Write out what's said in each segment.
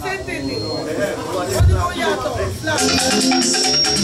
Siéntete. Ponemos ya todo.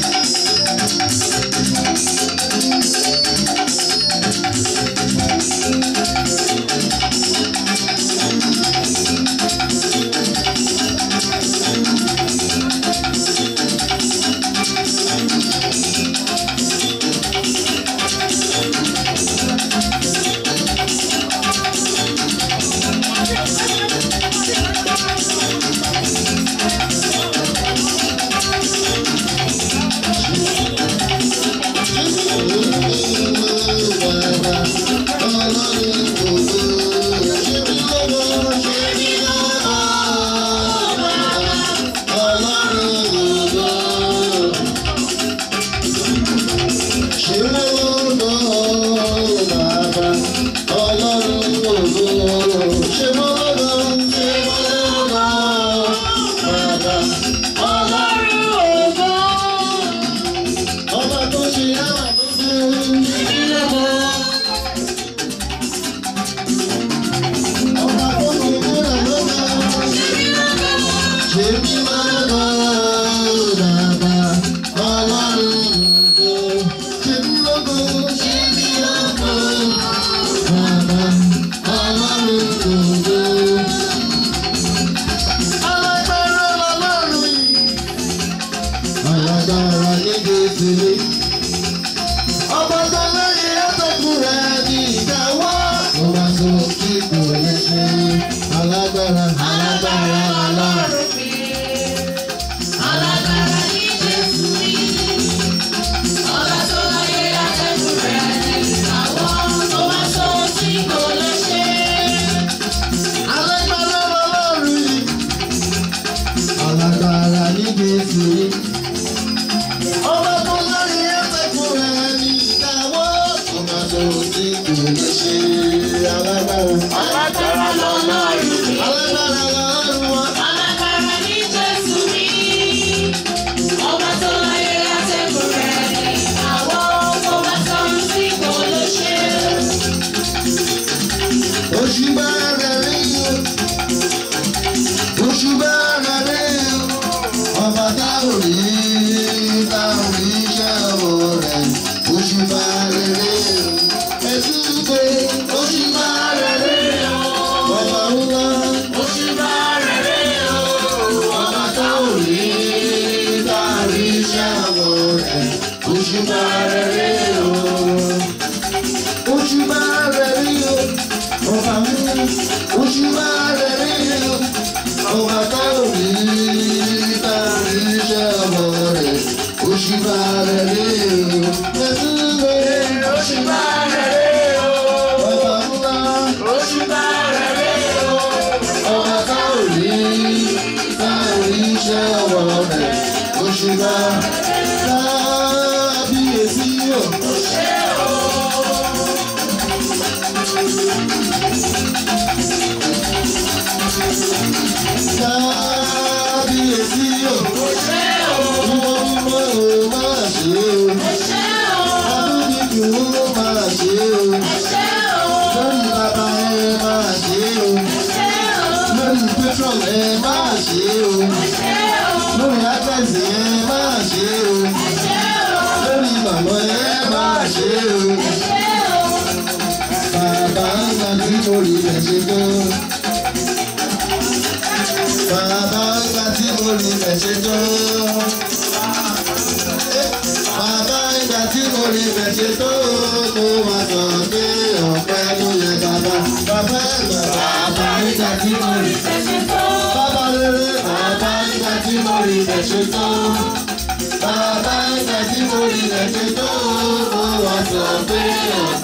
tí kò lè ṣe alágbára. alágbára lọ́nà àìsí. alágbára kábíyèsí o o máa ṣe o adúgbìkì ń ló máa ṣe o lórí bàbá ẹ máa ṣe o lórí pétrol ẹ máa ṣe o lórí átẹ́sì ẹ ṣètò. Bàbá ìgbà tí mo rí bẹ̀ ṣètò. Bàbá ìgbà tí mo rí bẹ̀ ṣètò. Mo you tàn dé ọ̀pẹ́ tó yẹ bàbá. Bàbá ìgbà bàbá ìgbà tí mo rí bẹ̀ ṣètò. Bàbá rere bàbá ìgbà tí mo rí bẹ̀ ṣètò. Bàbá ìgbà tí mo rí bẹ̀ ṣètò. Mo wà tàn dé ọ̀pẹ́.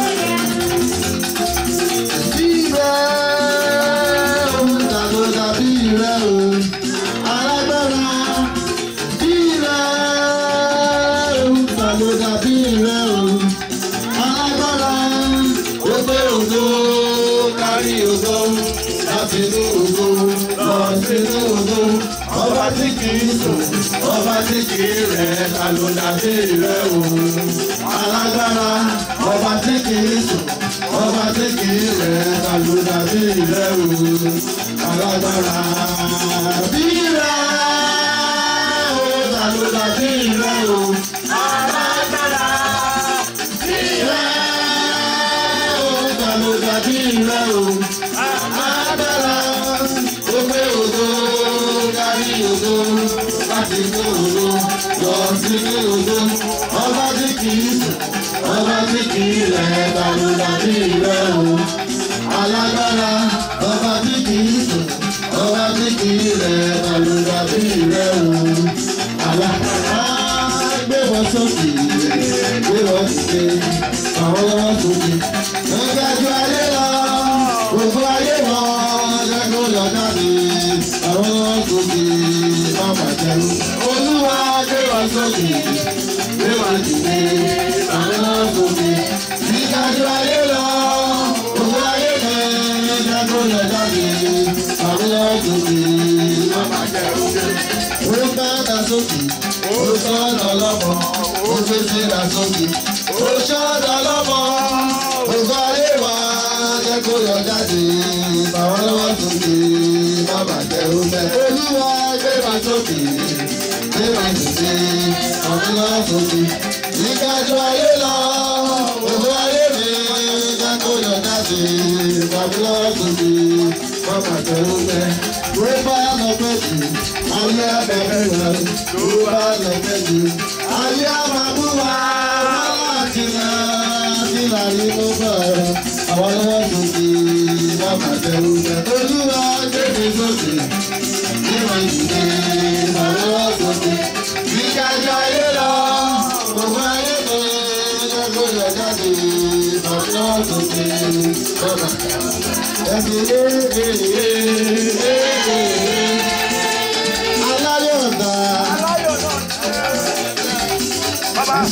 tí kì í rẹ̀ ta ló dàbí rẹ̀ o. alágbára ọba tí kì í sùn ọba tí kì í rẹ̀ ta rẹ̀ o. alágbára bí rẹ̀ o ta rẹ̀ o. alágbára bí rẹ̀ o ta rẹ̀ o. láti ní òru lọ sí ní òru ọba tí kì í sùn ọba tí kì í rẹ̀ balùwà ní ìrẹ́ òun alágbára ọba tí kì í sùn sókè wíwá dìde àná sókè ìdájọ́ ayé lọ owó ayé lẹ jágbó lọ jáde àná sókè máma jẹ oúnjẹ. ó bá ta sókè ó sọ̀rọ̀ lọ́mọ ó fẹ́ síra sókè ó sọ̀rọ̀ lọ́mọ. fòsì ìkájọ ayé lọ òwe ayé mi kákó yọjá sí ìpàdúrà fòsì bàbá tó ń bẹ. Wíwá lọ péjì, ayé abẹ́rẹ́ rẹ̀, wíwá lọ péjì, ayé àmàbúwá láti nà sílà ní gbogbo ọ̀rọ̀, àwọn ọlọ́wọ́ tuntun bàbá tó ń bẹ. Olúwa jẹ́ mi sókè, ìwà ìdílé. Aláyọ̀dá. Aláyọ̀dá. Bàbá.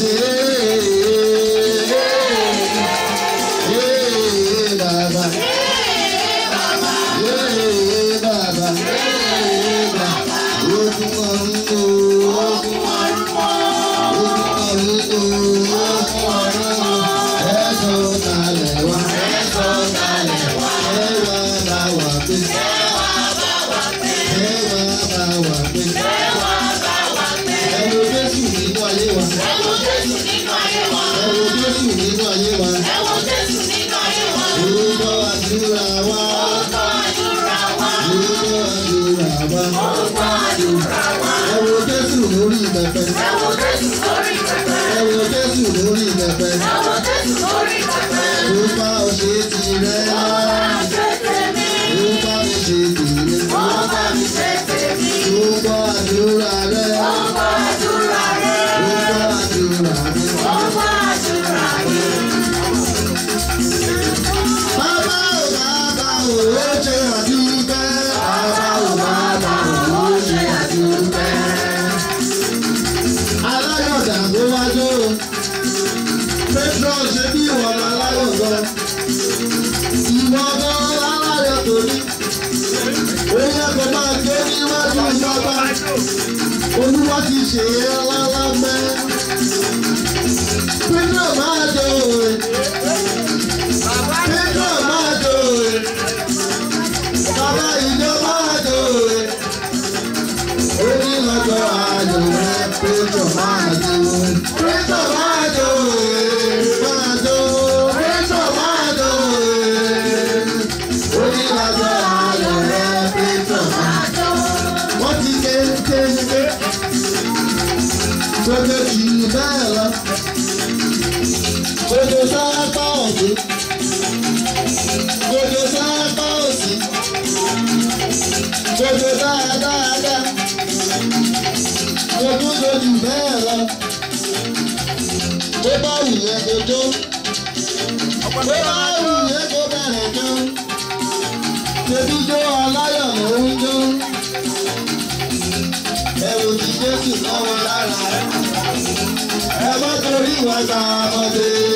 bàbá. ẹ wo Jésù lórí ìbẹ̀pẹ̀. ẹ wo Jésù lórí ìbẹ̀pẹ̀. patron ṣe bí ìwọ̀n aláyọ̀ sọ. ìwọ gan aláyọ̀ torí. ó yẹ kó máa gbé níwájú ìjọba. olúwa ti ṣe é lálá mẹ́. patron máa jẹ òwe. kékeré gbogbo jù bẹ́ẹ̀ lọ gbogbo sápá ọ̀tún gbogbo sápá òsì gbogbo dáadáa gbogbo jù bẹ́ẹ̀ lọ tó bá wù yẹn gbogbo tó bá. orí wa ta ọmọdé.